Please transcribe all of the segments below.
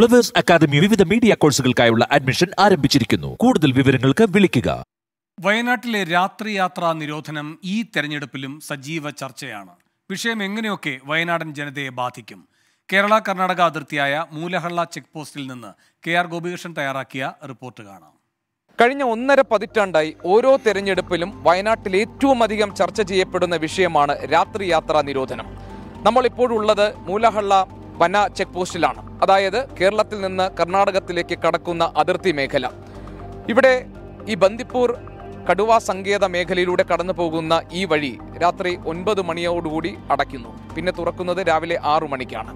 Flowers academy വിവിധ media കോഴ്സുകൾക്കായുള്ള admission ആരംഭിച്ചിരിക്കുന്നു. കൂടുതൽ വിവരങ്ങൾക്ക് വിളിക്കുക. വയനാട്ടിലെ രാത്രി യാത്രാ നിരോധനം ഈ തെരഞ്ഞെടുപ്പിലും സജീവ ചർച്ചയാണ്. വിഷയം എങ്ങനെയൊക്കെ വയനാടൻ ജനതയെ ബാധിക്കും? കേരള കർണാടക അതിർത്തിയായ മൂലഹള്ള ചെക്ക് പോസ്റ്റിൽ നിന്ന് കെ ആർ ഗോപികൃഷ്ണൻ തയ്യാറാക്കിയ റിപ്പോർട്ട് കാണാം. കഴിഞ്ഞ ഒന്നര പതിറ്റാണ്ടായി ഓരോ തെരഞ്ഞെടുപ്പിലും വയനാട്ടിൽ ഏറ്റവും അധികം ചർച്ച ചെയ്യപ്പെടുന്ന വിഷയമാണ് രാത്രി യാത്രാ നിരോധനം നമ്മളിപ്പോഴുള്ളത് മൂലഹള്ള വന ചെക്ക് പോസ്റ്റിലാണ് അതായത് കേരളത്തിൽ നിന്ന് കർണാടകത്തിലേക്ക് കടക്കുന്ന അതിർത്തി മേഖല. ഇവിടെ ഈ ബന്ദിപ്പൂർ കടുവ സങ്കേത മേഖലയിലൂടെ കടന്നു പോകുന്ന ഈ വഴി രാത്രി ഒൻപത് മണിയോടുകൂടി അടയ്ക്കുന്നു. പിന്നെ തുറക്കുന്നത് രാവിലെ ആറു മണിക്കാണ്.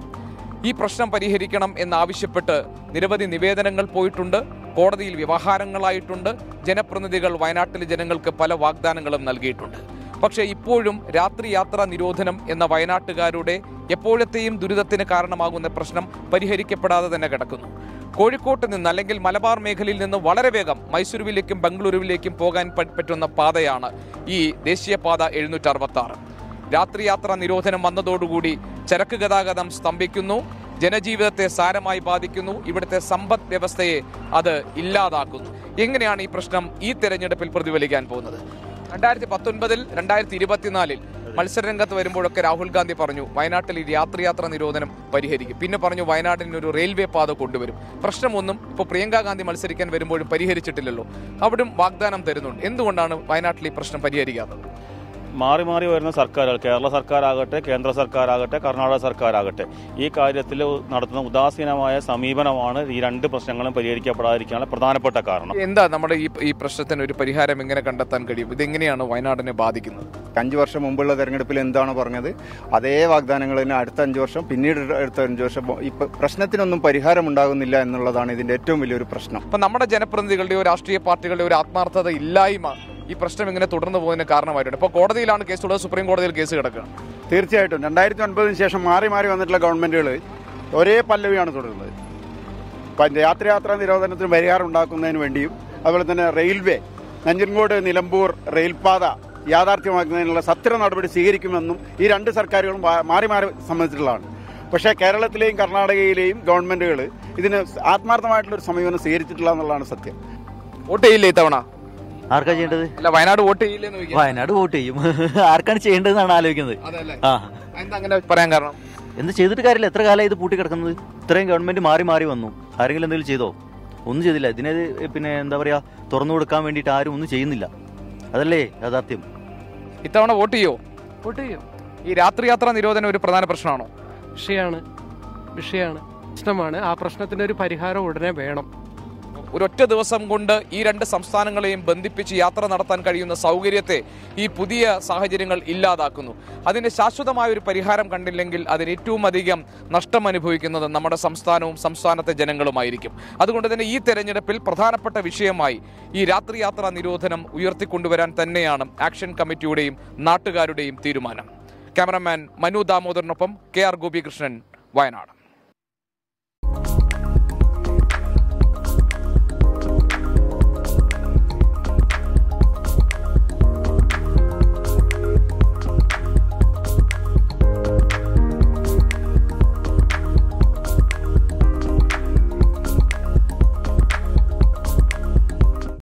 ഈ പ്രശ്നം പരിഹരിക്കണം എന്നാവശ്യപ്പെട്ട് നിരവധി നിവേദനങ്ങൾ പോയിട്ടുണ്ട്. കോടതിയിൽ വ്യവഹാരങ്ങളായിട്ടുണ്ട്. ജനപ്രതിനിധികൾ വയനാട്ടിലെ ജനങ്ങൾക്ക് പല വാഗ്ദാനങ്ങളും നൽകിയിട്ടുണ്ട്. പക്ഷേ ഇപ്പോഴും രാത്രി യാത്രാ നിരോധനം എന്ന വയനാട്ടുകാരുടെ എപ്പോഴത്തെയും ദുരിതത്തിന് കാരണമാകുന്ന പ്രശ്നം പരിഹരിക്കപ്പെടാതെ തന്നെ കിടക്കുന്നു. കോഴിക്കോട്ട് നിന്ന് അല്ലെങ്കിൽ മലബാർ മേഖലയിൽ നിന്ന് വളരെ വേഗം മൈസൂരുവിലേക്കും ബംഗളൂരുവിലേക്കും പോകാൻ പറ്റുന്ന പാതയാണ് ഈ ദേശീയപാത എഴുന്നൂറ്റി അറുപത്തി ആറ് രാത്രിയാത്രാ നിരോധനം വന്നതോടുകൂടി ചരക്ക് ഗതാഗതം സ്തംഭിക്കുന്നു. ജനജീവിതത്തെ സാരമായി ബാധിക്കുന്നു. ഇവിടുത്തെ സമ്പദ് വ്യവസ്ഥയെ അത് ഇല്ലാതാക്കുന്നു. എങ്ങനെയാണ് ഈ പ്രശ്നം ഈ തെരഞ്ഞെടുപ്പിൽ പ്രതിഫലിക്കാൻ പോകുന്നത്? രണ്ടായിരത്തി പത്തൊൻപതിൽ രണ്ടായിരത്തി ഇരുപത്തിനാലിൽ മത്സരരംഗത്ത് വരുമ്പോഴൊക്കെ രാഹുൽ ഗാന്ധി പറഞ്ഞു വയനാട്ടിൽ ഈ രാത്രിയാത്രാ നിരോധനം പരിഹരിക്കും. പിന്നെ പറഞ്ഞു വയനാടിന് ഒരു റെയിൽവേ പാത കൊണ്ടുവരും. പ്രശ്നമൊന്നും ഇപ്പോൾ പ്രിയങ്ക ഗാന്ധി മത്സരിക്കാൻ വരുമ്പോഴും പരിഹരിച്ചിട്ടില്ലല്ലോ. അവിടും വാഗ്ദാനം തരുന്നുണ്ട്. എന്തുകൊണ്ടാണ് വയനാട്ടിൽ ഈ പ്രശ്നം പരിഹരിക്കാത്തത്? മാറി മാറി വരുന്ന സർക്കാരുകൾ കേരള സർക്കാരാകട്ടെ കേന്ദ്ര സർക്കാരാകട്ടെ കർണാടക സർക്കാരാകട്ടെ ഈ കാര്യത്തിൽ നടത്തുന്ന ഉദാസീനമായ സമീപനമാണ് ഈ രണ്ട് പ്രശ്നങ്ങളും പരിഹരിക്കപ്പെടാതിരിക്കാനുള്ള പ്രധാനപ്പെട്ട കാരണം. എന്താ നമ്മുടെ ഈ ഈ പ്രശ്നത്തിന് ഒരു പരിഹാരം എങ്ങനെ കണ്ടെത്താൻ കഴിയും? ഇതെങ്ങനെയാണ് വയനാടിനെ ബാധിക്കുന്നത്? അഞ്ച് വർഷം മുമ്പുള്ള തെരഞ്ഞെടുപ്പിൽ എന്താണ് പറഞ്ഞത്? അതേ വാഗ്ദാനങ്ങൾ തന്നെ അടുത്ത അഞ്ച് വർഷം പിന്നീട് അടുത്ത അഞ്ച് വർഷം. ഇപ്പം പ്രശ്നത്തിനൊന്നും പരിഹാരം ഉണ്ടാകുന്നില്ല എന്നുള്ളതാണ് ഇതിന്റെ ഏറ്റവും വലിയൊരു പ്രശ്നം. അപ്പം നമ്മുടെ ജനപ്രതിനിധികളുടെയോ രാഷ്ട്രീയ പാർട്ടികളുടെയോ ഒരു ആത്മാർത്ഥത ഇല്ലായ്മ ഈ പ്രശ്നം ഇങ്ങനെ തുടർന്നു പോകുന്നതിന് കാരണമായിട്ടുണ്ട്. ഇപ്പോൾ കോടതിയിലാണ് കേസുള്ളത് സുപ്രീം കോടതിയിൽ കേസ് കിടക്കുക. തീർച്ചയായിട്ടും. രണ്ടായിരത്തി ഒൻപതിന് ശേഷം മാറി മാറി വന്നിട്ടുള്ള ഗവൺമെന്റുകൾ ഒരേ പല്ലവിയാണ് തുടരുന്നത് യാത്രയാത്രാ നിരോധനത്തിന് പരിഹാരം ഉണ്ടാക്കുന്നതിന് വേണ്ടിയും അതുപോലെ തന്നെ റെയിൽവേ നഞ്ചൻകോട് നിലമ്പൂർ റെയിൽപാത യാഥാർത്ഥ്യമാക്കുന്നതിനുള്ള സത്യ നടപടി സ്വീകരിക്കുമെന്നും ഈ രണ്ട് സർക്കാരുകളും മാറി മാറി സമ്മതിച്ചിട്ടുള്ളതാണ് പക്ഷേ കേരളത്തിലെയും കർണാടകയിലെയും ഗവൺമെന്റുകൾ ഇതിന് ആത്മാർത്ഥമായിട്ടുള്ള ഒരു സമീപനം സ്വീകരിച്ചിട്ടില്ല എന്നുള്ളതാണ് സത്യം. വോട്ട് ചെയ്യില്ലേ ഇത്തവണ? ആർക്കാ ചെയ്യേണ്ടത്? അല്ല വയനാട് വോട്ട് ചെയ്യില്ലെന്ന് വയനാട് വോട്ട് ചെയ്യും. ആർക്കാണ് ചെയ്യേണ്ടതെന്നാണ് ആലോചിക്കുന്നത്. ആ. അങ്ങനെ പറയാൻ കാരണം? എന്ത് ചെയ്തിട്ട് കാര്യമില്ല. എത്ര കാലമായി ഇത് പൂട്ടി കിടക്കുന്നത്? ഇത്രയും ഗവൺമെന്റ് മാറി മാറി വന്നു. ആരെങ്കിലും എന്തെങ്കിലും ചെയ്തോ? ഒന്നും ചെയ്തില്ല. ഇതിനെ പിന്നെ എന്താ പറയാ തുറന്നു കൊടുക്കാൻ വേണ്ടിട്ട് ആരും ഒന്നും ചെയ്യുന്നില്ല. അതല്ലേ യാഥാർത്ഥ്യം? ഇത്തവണ വോട്ട് ചെയ്യോ? വോട്ട് ചെയ്യും. ഈ രാത്രി യാത്രാ നിരോധനം ഒരു പ്രധാന പ്രശ്നമാണോ? വിഷയമാണ്. വിഷയമാണ്. പ്രശ്നമാണ്. ആ പ്രശ്നത്തിന് ഒരു പരിഹാരം ഉടനെ വേണം. ഒരൊറ്റ ദിവസം കൊണ്ട് ഈ രണ്ട് സംസ്ഥാനങ്ങളെയും ബന്ധിപ്പിച്ച് യാത്ര നടത്താൻ കഴിയുന്ന സൗകര്യത്തെ ഈ പുതിയ സാഹചര്യങ്ങൾ ഇല്ലാതാക്കുന്നു. അതിന് ശാശ്വതമായ ഒരു പരിഹാരം കണ്ടില്ലെങ്കിൽ അതിന് ഏറ്റവും അധികം നഷ്ടം അനുഭവിക്കുന്നത് നമ്മുടെ സംസ്ഥാനവും സംസ്ഥാനത്തെ ജനങ്ങളുമായിരിക്കും. അതുകൊണ്ട് തന്നെ ഈ തെരഞ്ഞെടുപ്പിൽ പ്രധാനപ്പെട്ട വിഷയമായി ഈ രാത്രി യാത്രാ നിരോധനം ഉയർത്തിക്കൊണ്ടുവരാൻ തന്നെയാണ് ആക്ഷൻ കമ്മിറ്റിയുടെയും നാട്ടുകാരുടെയും തീരുമാനം. ക്യാമറമാൻ മനു ദാമോദറിനൊപ്പം കെ ആർ ഗോപികൃഷ്ണൻ വയനാട്.